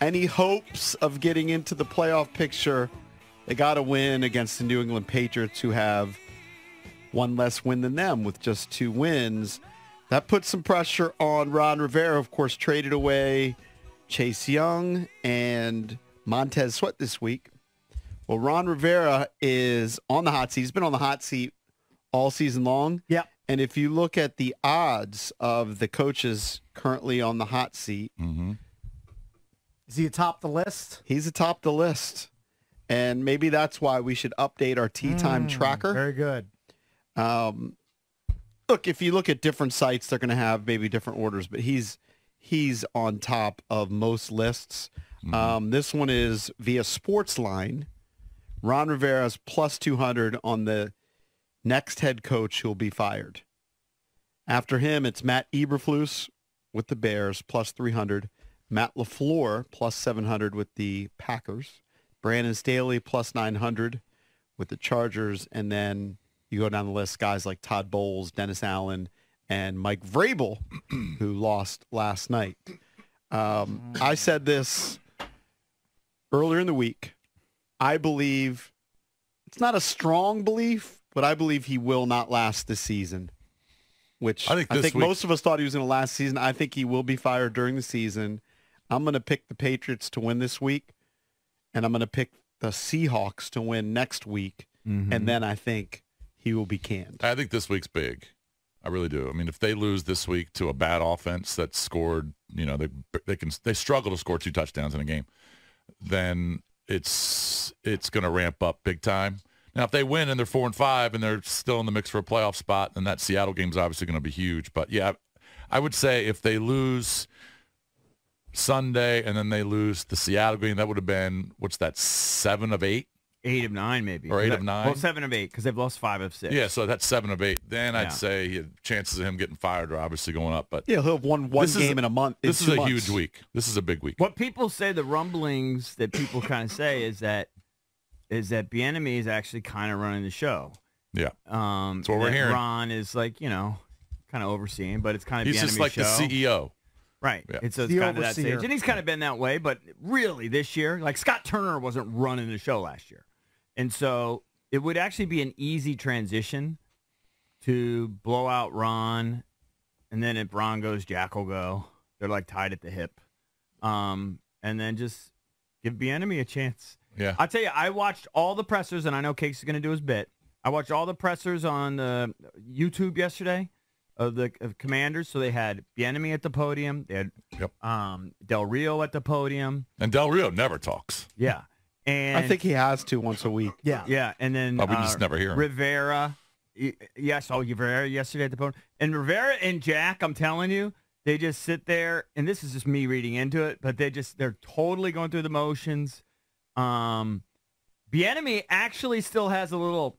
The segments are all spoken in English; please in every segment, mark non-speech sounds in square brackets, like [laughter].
any hopes of getting into the playoff picture, they got to win against the New England Patriots, who have one less win than them with just two wins. That puts some pressure on Ron Rivera, of course, traded away Chase Young and Montez Sweat this week. Well, Ron Rivera is on the hot seat. He's been on the hot seat all season long. Yeah. And if you look at the odds of the coaches currently on the hot seat, mm-hmm. Is he atop the list? he's atop the list. And maybe that's why we should update our tea time tracker. Very good. Um, look, if you look at different sites, they're going to have maybe different orders, but he's he's on top of most lists. Um, this one is via Sportsline. Ron Rivera's plus 200 on the next head coach who will be fired. After him, it's Matt Eberflus with the Bears, plus 300. Matt LaFleur, plus 700 with the Packers. Brandon Staley, plus 900 with the Chargers. And then you go down the list, guys like Todd Bowles, Dennis Allen, and Mike Vrabel, [clears throat] who lost last night. Um, I said this earlier in the week. I believe it's not a strong belief, but I believe he will not last this season. Which I I think think, week- most of us thought he was going to last season. I think he will be fired during the season. I'm going to pick the Patriots to win this week, and I'm going to pick the Seahawks to win next week, mm-hmm. and then I think he will be canned. I think this week's big. I really do. I mean, if they lose this week to a bad offense that scored, you know, they they can they struggle to score two touchdowns in a game, then it's it's going to ramp up big time. Now, if they win and they're four and five and they're still in the mix for a playoff spot, then that Seattle game is obviously going to be huge. But yeah, I would say if they lose Sunday and then they lose the Seattle game, that would have been what's that seven of eight? Eight of nine, maybe. Or eight That- of nine? Well, seven of eight because they've lost five of six. Yeah, so that's seven of eight. Then Yeah. I'd say he- chances of him getting fired are obviously going up. But Yeah, he'll have won one This is- game in a month. this is a months. huge week. This is a big week. What people say, the rumblings that people kind of say is that is that Bieniemy is actually kind of running the show. Yeah, Um, That's what we're hearing. Ron is like you know kind of overseeing, but it's kind of he's just like show. the E CEO. Right. Yeah. It's, it's The kind of that overseer. stage. And he's kind of been that way, but really this year, like Scott Turner wasn't running the show last year. And so it would actually be an easy transition to blow out Ron. And then if Ron goes, Jack will go. They're like tied at the hip. Um, and then just give Bieniemy a chance. Yeah, I tell you, I watched all the pressers, and I know Cakes is going to do his bit. I watched all the pressers on the YouTube yesterday of the of Commanders. So they had Bieniemy at the podium. They had Yep. um, Del Rio at the podium. and Del Rio never talks. Yeah, and I think he has to once a week. Yeah. yeah, and then Oh, we uh, just never hear him. Rivera. Yes, oh Rivera yesterday at the podium, and Rivera and Jack. I'm telling you, they just sit there, and this is just me reading into it, but they just they're totally going through the motions. Um, Bieniemy actually still has a little,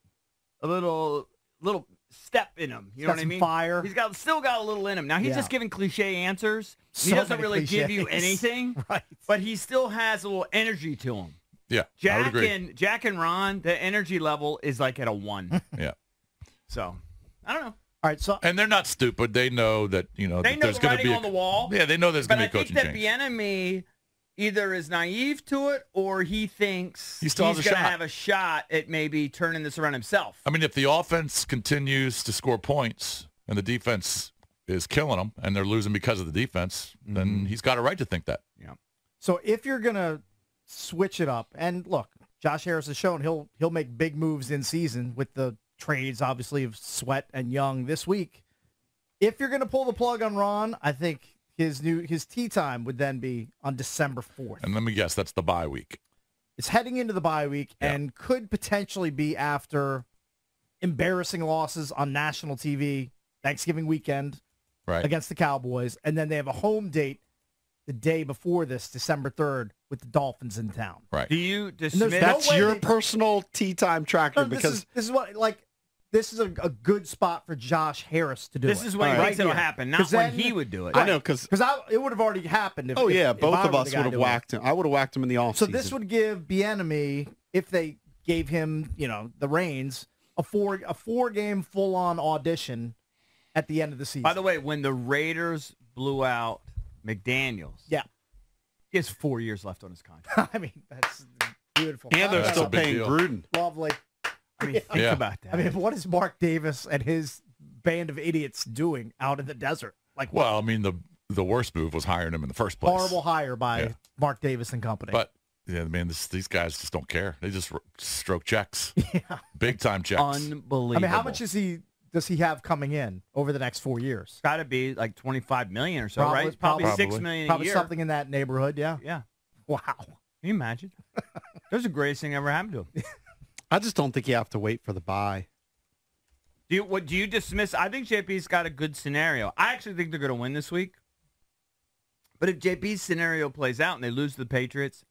a little, little step in him. You He's know got what I mean? fire. He's got still got a little in him. Now he's Yeah. just giving cliche answers. he doesn't many really give you [laughs] anything, Right. but he still has a little energy to him. Yeah, I would Jack agree. and Jack and Ron, the energy level is like at a one. [laughs] yeah, so I don't know. All right. So and they're not stupid. They know that you know They that know there's the going to writing be a, on the wall. Yeah, they know there's going to I be a think coaching that change. Bieniemy either is naive to it or he thinks He still has he's a gonna shot. have a shot at maybe turning this around himself. I mean, if the offense continues to score points and the defense is killing them, and they're losing because of the defense, then Mm-hmm. he's got a right to think that. Yeah. So if you're gonna switch it up, and look, Josh Harris has shown he'll he'll make big moves in season with the trades, obviously of Sweat and Young this week. If you're gonna pull the plug on Ron, I think his new his tea time would then be on December fourth. And let me guess, that's the bye week. It's heading into the bye week Yeah. and could potentially be after embarrassing losses on national TV Thanksgiving weekend Right. against the Cowboys, and then they have a home date the day before this, December third, with the Dolphins in town. Right. Do you there's dismiss? That's way your they- personal tea time tracker No, this because is this is what like this is a, a good spot for Josh Harris to do it. this it. is when he All right. thinks it'll happen, not 'Cause when then- he would do it. I know because because it would have already happened. If, oh yeah, if both I of us would have doing it. whacked him. I would have whacked him in the offseason. So this would give Bieniemy, if they gave him, you know, the reins, a four a four game full on audition at the end of the season. By the way, when the Raiders blew out McDaniels, yeah, He has four years left on his contract. [laughs] I mean, that's beautiful. And they're That's still paying deal. Gruden. lovely. I mean, think Yeah. about that. I mean, what is Mark Davis and his band of idiots doing out in the desert? Like, what Well, I mean, the the worst move was hiring him in the first place. horrible hire by Yeah. Mark Davis and company. But yeah, man, this, these guys just don't care. They just stroke checks, [laughs] Yeah, big time checks. unbelievable. I mean, how much is he? Does he have coming in over the next four years? Got to be like twenty five million or so, Probably- right? Probably, probably. six million a Probably year. something in that neighborhood. Yeah. Yeah. Wow. Can you imagine? [laughs] that was the greatest thing ever happened to him. [laughs] I just don't think you have to wait for the bye. Do you what do you dismiss? I think JP's got a good scenario. I actually think they're going to win this week. But if JP's scenario plays out and they lose to the Patriots,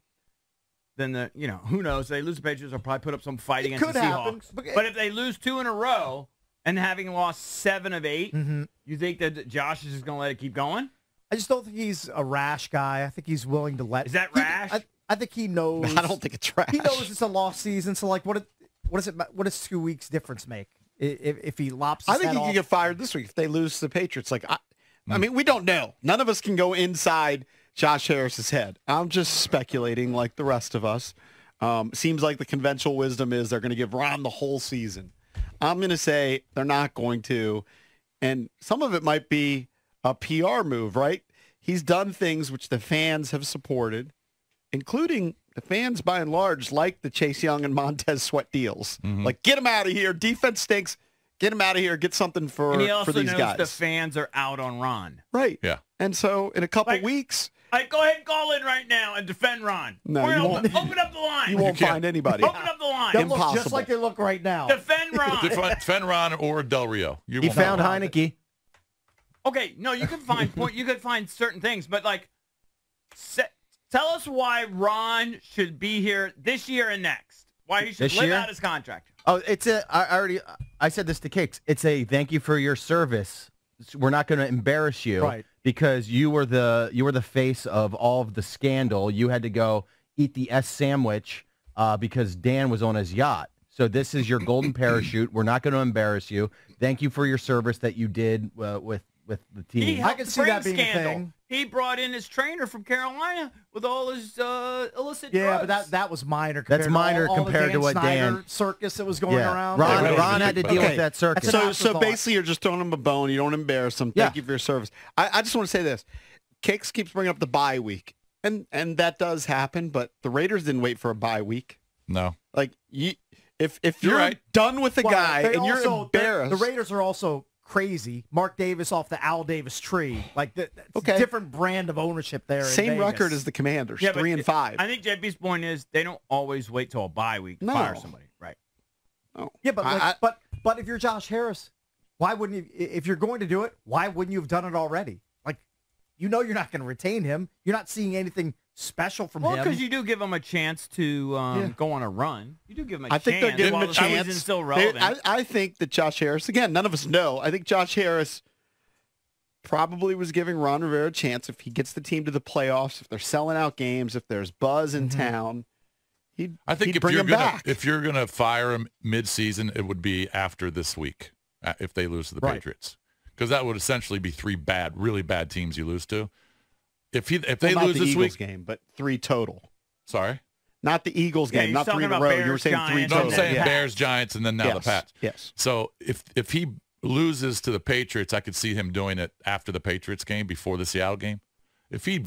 then the you know who knows? They lose the Patriots, they'll probably put up some fight It against could the happen, Seahawks. but- But if they lose two in a row and having lost seven of 8 Mm-hmm. you think that Josh is just going to let it keep going? I just don't think he's a rash guy. I think he's willing to let. Is that he- rash? I, I think he knows. [laughs] I don't think it's trash. he knows it's a lost season. So like, what? it- What does it? What does two weeks difference make? If, if he lops, his I think he off, can get fired this week if they lose to the Patriots. Like, I, Hmm. I mean, we don't know. None of us can go inside Josh Harris's head. I'm just speculating, like the rest of us. Um, seems like the conventional wisdom is they're going to give Ron the whole season. I'm going to say they're not going to, and some of it might be a PR move, right? He's done things which the fans have supported, including the fans by and large like the Chase Young and Montez Sweat deals. Mm-hmm. Like, get him out of here. Defense stinks. Get him out of here. Get something for, And he for these knows guys. the fans are out on Ron. right. Yeah. And so in a couple Like- weeks, All right, go ahead and call in right now and defend Ron. No, We're you gonna won't. open, open up the line. you won't can't. find anybody. Open up the line. They'll look just like they look right now. Defend [laughs] Ron. Defend Fenron or Del Rio. You He found find. Heinicke. Okay, no, you can find [laughs] point. You could find certain things, but like, se- tell us why Ron should be here this year and next. Why he should This live year? out his contract. Oh, it's a. I already. I said this to Cakes. It's a thank you for your service. We're not going to embarrass you, Right. Because you were the you were the face of all of the scandal. You had to go eat the S sandwich uh, because Dan was on his yacht. So this is your golden [coughs] parachute. We're not going to embarrass you. Thank you for your service that you did uh, with with the He team. helped can see that being a thing. He brought in his trainer from Carolina with all his uh, illicit yeah, drugs. but that that was minor. Compared That's to minor all, all compared the to what Snyder Dan- circus that was going yeah, around. Ron, Yeah, Ron had to deal Okay. with that circus. That's an So, so afterthought. basically, you're just throwing him a bone. You don't embarrass him. Thank Yeah. you for your service. I, I just want to say this: Cakes keeps bringing up the bye week, and and that does happen. But the Raiders didn't wait for a bye week. No. Like you, if if You're you're, right. done with the Well, guy they and you're also- the- embarrassed, The Raiders are also crazy. Mark Davis off the Al Davis tree. Like the, Okay. different brand of ownership there. in same Vegas. record as the Commanders, Yeah, three and five. I think JP's point is they don't always wait till a bye week to No. fire somebody. Right. Oh. Yeah, but I- like, I- but but if you're Josh Harris, why wouldn't you? If you're going to do it, why wouldn't you have done it already? Like, you know, you're not going to retain him. You're not seeing anything special from Well, him. Well, because you do give him a chance to um, Yeah. go on a run. You do give him a I think they're giving him a chance. still relevant. I, I think that Josh Harris, again, none of us know. I think Josh Harris probably was giving Ron Rivera a chance if he gets the team to the playoffs, if they're selling out games, if there's buzz in town. He'd, I think he'd if bring you're him gonna back. if you're gonna fire him mid-season, it would be after this week uh, if they lose to the Right. Patriots, because that would essentially be three bad, really bad teams you lose to. If he if they Well, lose the this Eagles week, game, but three total. Sorry, Not the Eagles game, he's not three in a about row. you were Bears, saying three Giants, no, total. I'm saying yeah. Bears, Giants, and then now yes. the Pats. Yes. So if if he loses to the Patriots, I could see him doing it after the Patriots game, before the Seattle game. If he,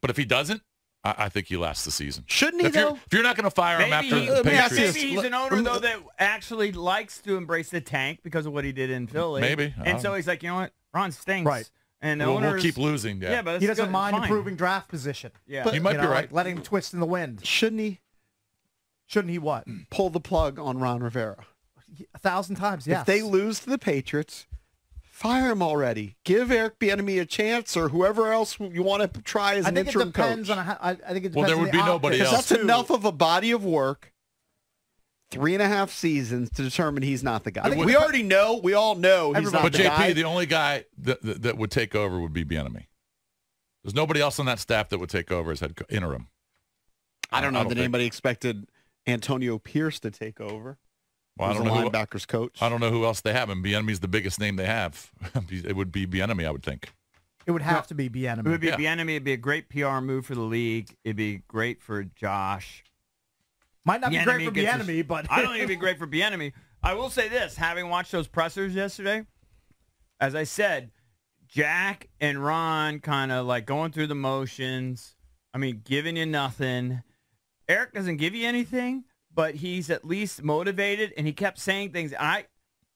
but if he doesn't, I, I think he lasts the season. Shouldn't he If you're, though? if you're not going to fire him after he, the Let me ask you Patriots, maybe he's an owner though that actually likes to embrace the tank because of what he did in Philly. Maybe. And so know. he's like, you know what, Ron stinks. Right. And the we'll, we'll keep losing. Yeah, Yeah, but he doesn't good, mind fine. improving draft position. Yeah. But- you might You be right. like letting him twist in the wind. Shouldn't he Shouldn't he? What? pull the plug on Ron Rivera? A thousand times. Yeah. If they lose to the Patriots, fire him already. Give Eric Bieniemy a chance, or whoever else you want to try as I an think it interim depends coach. on. How, I, I think it depends Well, there would the be nobody optics, else. That's too. enough of a body of work. Three and a half seasons to determine he's not the guy. think- We already know. We all know he's not But the JP, guy. the only guy that, that that would take over would be Bieniemy. There's nobody else on that staff that would take over as head co- interim. I don't know I don't that think- anybody expected Antonio Pierce to take over. Well, I don't the know. Who, linebackers coach. I don't know who else they have, and Bieniemy's the biggest name they have. [laughs] it would be Bieniemy, I would think. It would have to be Bieniemy. It would be Yeah. Bieniemy. It'd be a great PR move for the league. It'd be great for Josh. Might not be great for gets his- Bieniemy, but I don't think it'd be great for Bieniemy. I will say this: having watched those pressers yesterday, as I said, Jack and Ron kind of like going through the motions. I mean, giving you nothing. Eric doesn't give you anything, but he's at least motivated, and he kept saying things. I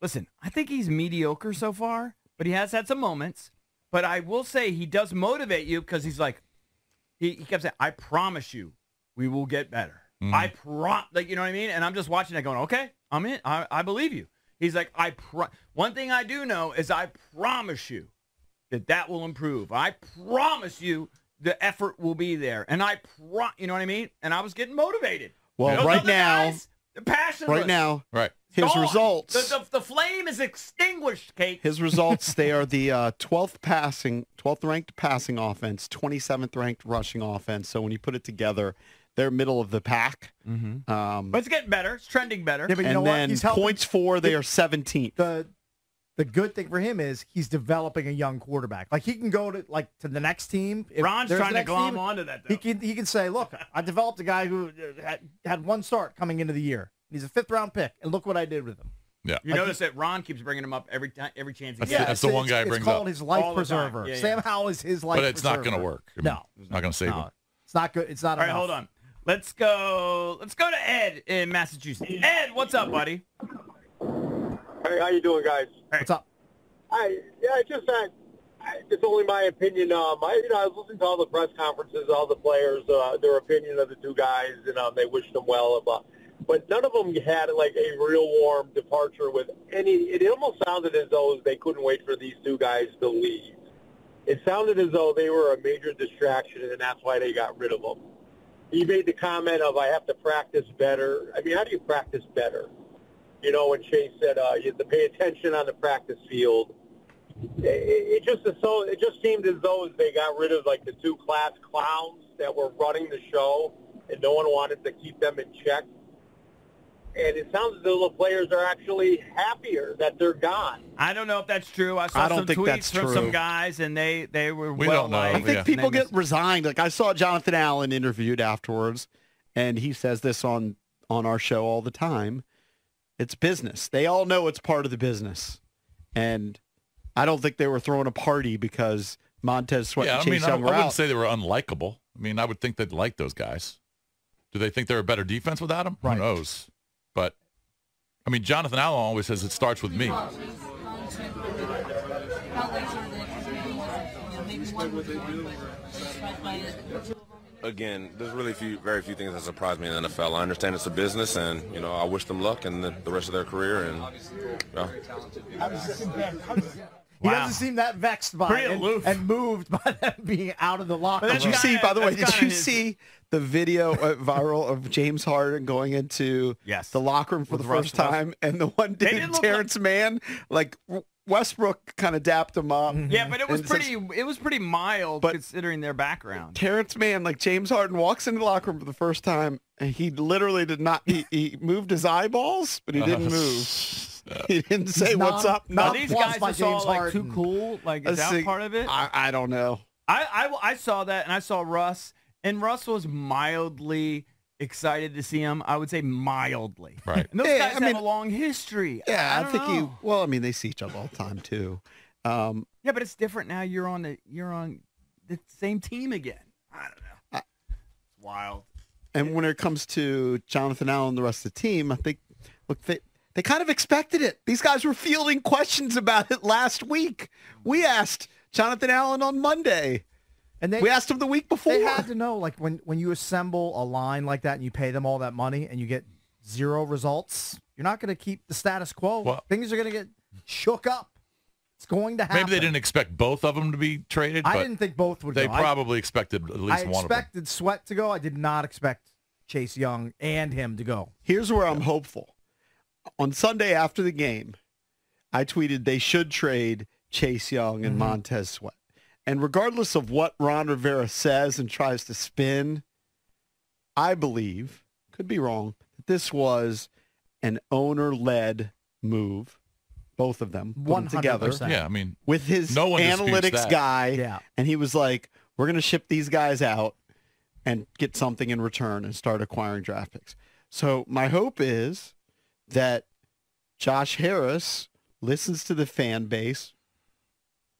listen. I think he's mediocre so far, but he has had some moments. But I will say he does motivate you because he's like, he, he kept saying, "I promise you, we will get better." Mm. I prom, like you know what I mean. And I'm just watching that, going, "Okay, I'm in. I, I believe you." He's like, "I pro- one thing I do know is I promise you that that will improve. I promise you the effort will be there, and I pro, you know what I mean." And I was getting motivated. Well, Those right other now- guys, they're passionless. Right now, Right. his Gone. results. The, the, the flame is extinguished, Kate. His results, they are the [laughs] uh, 12th passing, 12th ranked passing offense, 27th ranked rushing offense. So when you put it together, they're middle of the pack. mm-hmm. Um, But it's getting better. It's trending better. Yeah, but you and know what? then He's helping- points for, they are 17th. the the good thing for him is he's developing a young quarterback. Like he can go to like to the next team. If Ron's trying to next glom team, onto that. Though. He can he can say, look, I developed a guy who uh, had, had one start coming into the year. He's a fifth round pick, and look what I did with him. Yeah. You Like notice that Ron keeps bringing him up every time, every chance he That's gets. the- that's the one guy it's, brings It's called up. his life All the time. preserver. Yeah, yeah. Sam Howell is his life But it's not going to work. I mean, No. it's not going to save No, him. it's not good. It's not All right, enough. hold on. Let's go. Let's go to Ed in Massachusetts. Ed, what's up, buddy? Hey, how you doing, guys? Hey. What's up? I yeah, I just I, I, it's only my opinion. Um, I you know I was listening to all the press conferences, all the players, uh, their opinion of the two guys, and um, they wished them well. About, but none of them had like a real warm departure with any. It almost sounded as though they couldn't wait for these two guys to leave. It sounded as though they were a major distraction, and that's why they got rid of them. He made the comment of, "I have to practice better." I mean, how do you practice better? You know, when Chase said uh, you have to pay attention on the practice field it, it just is so it just seemed as though they got rid of like the two class clowns that were running the show and no one wanted to keep them in check and it sounds as though the players are actually happier that they're gone I don't know if that's true. I saw I don't some think tweets from true. some guys, and they they were We well don't know. I think Yeah. people get resigned. Like I saw Jonathan Allen interviewed afterwards, and he says this on on our show all the time. It's business. They all know it's part of the business, and I don't think they were throwing a party because Montez Sweat Yeah, and I mean, Chase I, I Young wouldn't out. say they were unlikable. I mean, I would think they'd like those guys. Do they think they're a better defense without him? Right. Who knows? But I mean, Jonathan Allen always says it starts with me. Again, there's really few, very few things that surprise me in the NFL. I understand it's a business, and you know, I wish them luck in the, the rest of their career. And you know, He Wow. doesn't seem that vexed by Pretty it and, and moved by [laughs] them being out of the locker room. Did you see, by the way, did you his- see the video uh, viral of James Harden going into Yes. the locker room for With the first Westbrook. time? And the one They dude, didn't look Terrence Mann, like Westbrook kind of dapped him up. Mm-hmm. Yeah, but it was And says- pretty. It was pretty mild But- considering their background. Terrence Mann, like James Harden, walks into the locker room for the first time, and he literally did not. He, he moved his eyeballs, but he uh, didn't move. He didn't say He's what's non- up. Are non- Nothing. these Plus guys by just all like too cool? Like, is that part of it? I, I don't know. I, I, I saw that and I saw Russ and Russ was mildly excited to see him. I would say mildly. Right. And those Yeah, guys I have mean- a long history. Yeah, I, don't think know. you. Well, I mean, they see each other all the time too. Um, Yeah, but it's different now. You're on the you're on the same team again. I don't know. it's wild. and when it comes to Jonathan Allen and the rest of the team, I think look they they kind of expected it. These guys were fielding questions about it last week. We asked Jonathan Allen on Monday. And they, We asked him the week before. they had to know, like when when you assemble a line like that and you pay them all that money and you get zero results, you're not going to keep the status quo. Well- Things are going to get shook up. It's going to happen. Maybe they didn't expect both of them to be traded, I but didn't think both would they go. I- probably expected at least I one of them. expected Sweat to go. I did not expect Chase Young and him to go. Here's where I'm hopeful. On Sunday after the game, I tweeted they should trade Chase Young and mm-hmm. Montez Sweat. And regardless of what Ron Rivera says and tries to spin, I believe, could be wrong, that this was an owner-led move both of them, one together Yeah, I mean, with his No one analytics guy. Yeah. And he was like, we're going to ship these guys out and get something in return and start acquiring draft picks. So my hope is that Josh Harris listens to the fan base,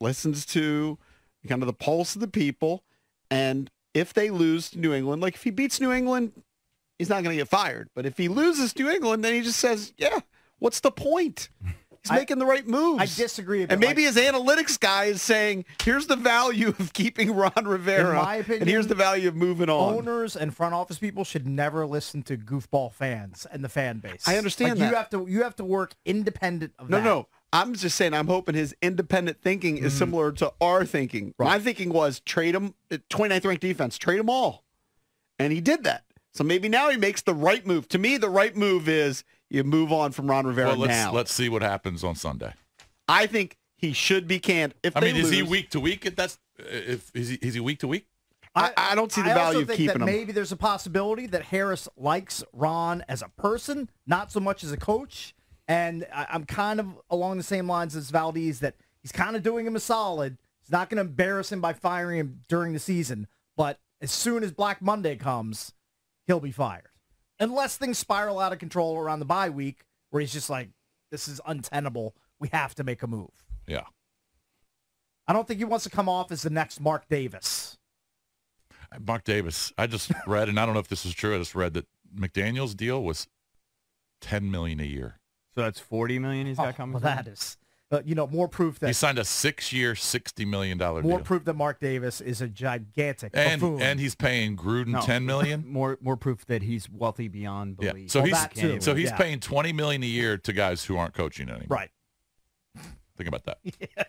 listens to kind of the pulse of the people, and if they lose to New England, like if he beats New England, he's not going to get fired. But if he loses to New England, then he just says, yeah, what's the point? He's I- making the right moves. I disagree. And maybe Like- his analytics guy is saying, here's the value of keeping Ron Rivera. In my opinion, and here's the value of moving on. Owners and front office people should never listen to goofball fans and the fan base. I understand Like, You have to you have to work independent of No, that. no. I'm just saying I'm hoping his independent thinking is similar to our thinking. My thinking was trade him, uh, 29th ranked defense, trade them all. And he did that. So maybe now he makes the right move. To me, the right move is you move on from Ron Rivera well, let's now. let's see what happens on Sunday. I think he should be canned. If I they mean, is he lose- week to week? If that's if is he, is he week to week? I, I don't see the I value also of keeping that him. Maybe there's a possibility that Harris likes Ron as a person, not so much as a coach. And I, I'm kind of along the same lines as Valdez that he's kind of doing him a solid. He's not going to embarrass him by firing him during the season, but as soon as Black Monday comes, he'll be fired. Unless things spiral out of control around the bye week, where he's just like, "This is untenable. We have to make a move." Yeah. I don't think he wants to come off as the next Mark Davis. Uh, Mark Davis. I just [laughs] read, and I don't know if this is true. I just read that McDaniel's deal was ten million a year. So that's 40 million he's got Oh, coming. well, from? that is, uh, you know, more proof that He signed a six-year, sixty million dollar more deal, proof that Mark Davis is a gigantic and buffoon. and he's paying Gruden No. ten million. [laughs] More more proof that he's wealthy beyond Yeah. belief. So Well, he's that too. so he's Yeah. paying twenty million a year to guys who aren't coaching anymore. right. Think about that. [laughs]